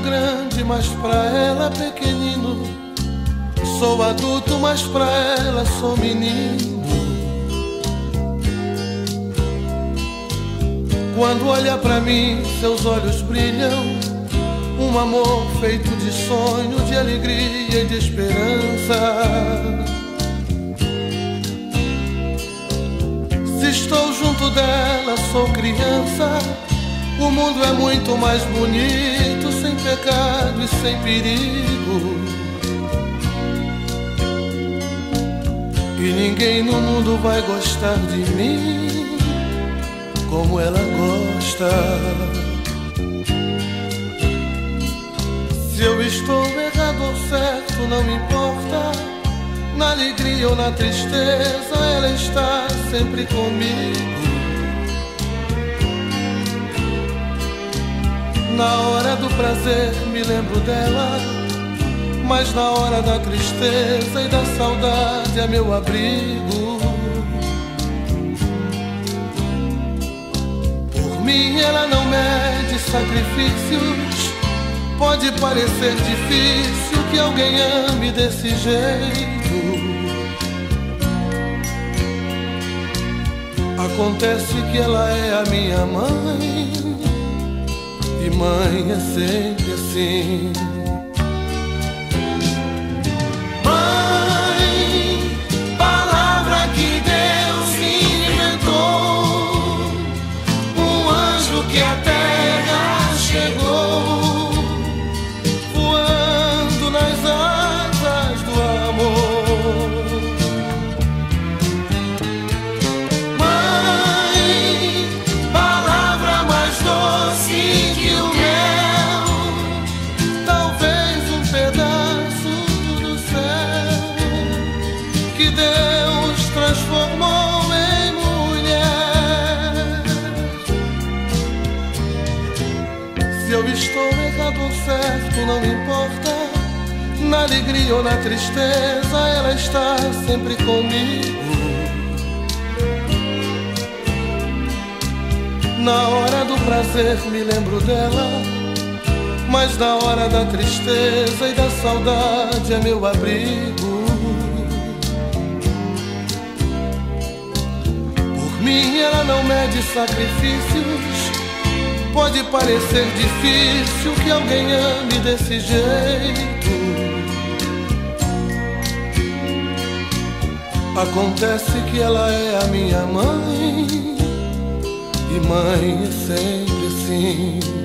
grande, mas pra ela pequenino. Sou adulto, mas pra ela sou menino. Quando olha pra mim, seus olhos brilham. Um amor feito de sonho, de alegria e de esperança. Se estou junto dela, sou criança. O mundo é muito mais bonito, sem e sem perigo. E ninguém no mundo vai gostar de mim como ela gosta. Se eu estou errado ou certo, não importa. Na alegria ou na tristeza, ela está sempre comigo. Do prazer, me lembro dela. Mas na hora da tristeza e da saudade, é meu abrigo. mim ela não mede sacrifícios. Pode parecer difícil que alguém ame desse jeito. Acontece que ela é a minha mãe, mãe é sempre assim. Não importa. Na alegria ou na tristeza, ela está sempre comigo. Na hora do prazer me lembro dela, mas na hora da tristeza e da saudade é meu abrigo. Por mim ela não mede sacrifícios Pode parecer difícil que alguém ame desse jeito. Acontece que ela é a minha mãe, e mãe é sempre assim.